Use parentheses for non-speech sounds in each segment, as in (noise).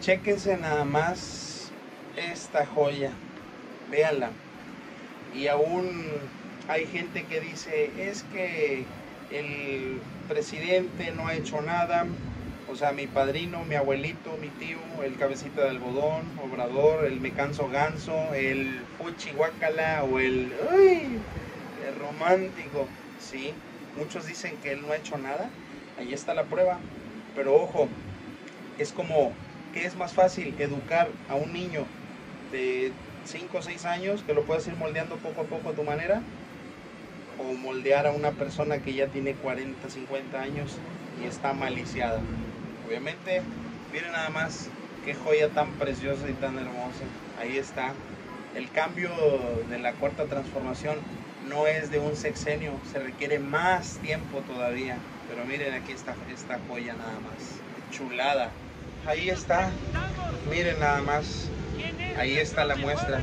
Chéquense nada más esta joya. Véanla. Y aún hay gente que dice, es que el presidente no ha hecho nada. O sea, mi padrino, mi abuelito, mi tío, el cabecita de algodón, obrador, el mecanso ganso, el puchihuacala o el romántico. Sí, muchos dicen que él no ha hecho nada. Ahí está la prueba. Pero ojo, es como, ¿qué es más fácil? Educar a un niño de 5 o 6 años que lo puedes ir moldeando poco a poco a tu manera o moldear a una persona que ya tiene 40, 50 años y está maliciada. Obviamente, miren nada más qué joya tan preciosa y tan hermosa. Ahí está. El cambio de la cuarta transformación no es de un sexenio, se requiere más tiempo todavía. Pero miren aquí está esta joya nada más. Chulada. Ahí está. Miren nada más. Ahí está la muestra.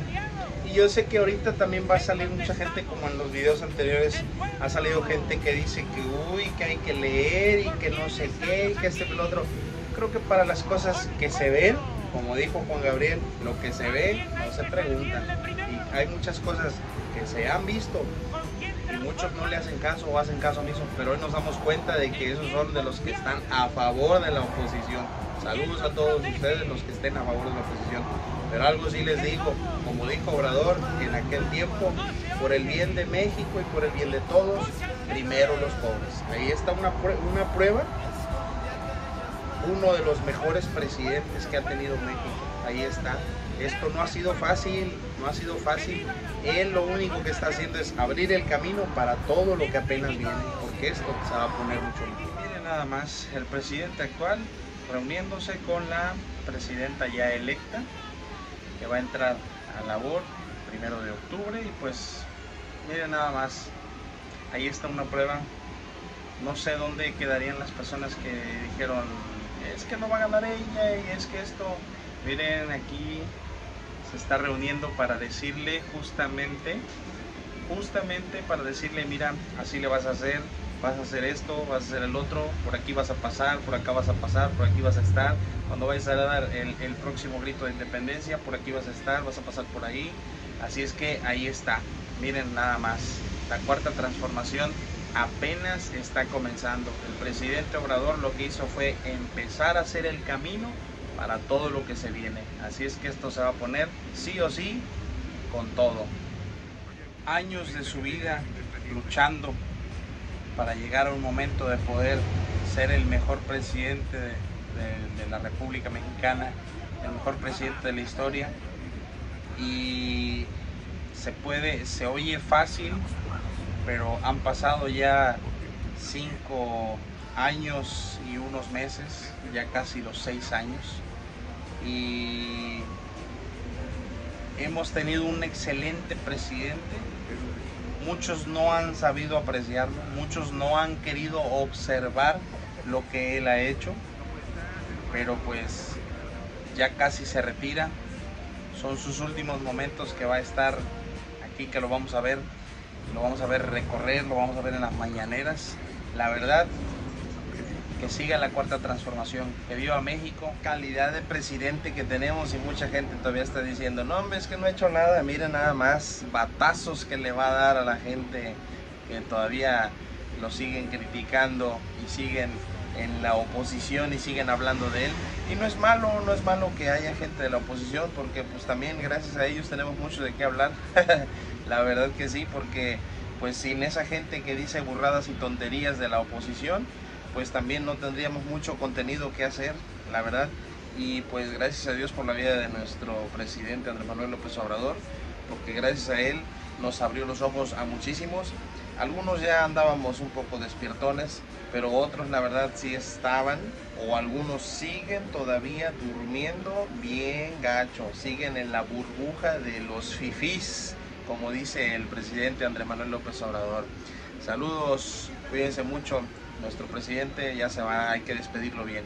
Y yo sé que ahorita también va a salir mucha gente, como en los videos anteriores, ha salido gente que dice que uy, que hay que leer y que no sé qué, y que este y lo otro. Creo que para las cosas que se ven, como dijo Juan Gabriel, lo que se ve no se pregunta. Y hay muchas cosas que se han visto y muchos no le hacen caso o hacen caso omiso, pero hoy nos damos cuenta de que esos son de los que están a favor de la oposición. Saludos a todos ustedes los que estén a favor de la oposición. Pero algo sí les digo, como dijo Obrador en aquel tiempo, por el bien de México y por el bien de todos, primero los pobres. Ahí está una, una prueba, uno de los mejores presidentes que ha tenido México. Ahí está. Esto no ha sido fácil, no ha sido fácil. Él lo único que está haciendo es abrir el camino para todo lo que apenas viene, porque esto se va a poner mucho mejor. Miren nada más, el presidente actual reuniéndose con la presidenta ya electa, que va a entrar a labor primero de octubre y pues miren nada más ahí está una prueba no sé dónde quedarían las personas que dijeron es que no va a ganar ella y es que esto miren aquí se está reuniendo para decirle justamente justamente para decirle mira así le vas a hacer vas a hacer esto, vas a hacer el otro, por aquí vas a pasar, por acá vas a pasar, por aquí vas a estar. Cuando vayas a dar el, el, próximo grito de independencia, por aquí vas a estar, vas a pasar por ahí. Así es que ahí está. Miren nada más. La cuarta transformación apenas está comenzando. El presidente Obrador lo que hizo fue empezar a hacer el camino para todo lo que se viene. Así es que esto se va a poner sí o sí con todo. Años de su vida luchando para llegar a un momento de poder ser el mejor presidente de, la República Mexicana, el mejor presidente de la historia. Y se puede, se oye fácil, pero han pasado ya cinco años y unos meses, ya casi los seis años. Y hemos tenido un excelente presidente. Muchos no han sabido apreciarlo, muchos no han querido observar lo que él ha hecho, pero pues ya casi se retira, son sus últimos momentos que va a estar aquí, que lo vamos a ver, lo vamos a ver recorrer, lo vamos a ver en las mañaneras. La verdad, que siga la cuarta transformación, que viva México, calidad de presidente que tenemos y mucha gente todavía está diciendo, no hombre, es que no ha hecho nada, miren nada más, batazos que le va a dar a la gente que todavía lo siguen criticando y siguen en la oposición y siguen hablando de él. Y no es malo, no es malo que haya gente de la oposición, porque pues también gracias a ellos tenemos mucho de qué hablar. (laughs) la verdad que sí, porque pues sin esa gente que dice burradas y tonterías de la oposición, pues también no tendríamos mucho contenido que hacer, la verdad. Y pues gracias a Dios por la vida de nuestro presidente Andrés Manuel López Obrador, porque gracias a él nos abrió los ojos a muchísimos. Algunos ya andábamos un poco despiertones, pero otros la verdad sí estaban, o algunos siguen todavía durmiendo bien gacho, siguen en la burbuja de los fifís, como dice el presidente Andrés Manuel López Obrador. Saludos, cuídense mucho, nuestro presidente ya se va, hay que despedirlo bien.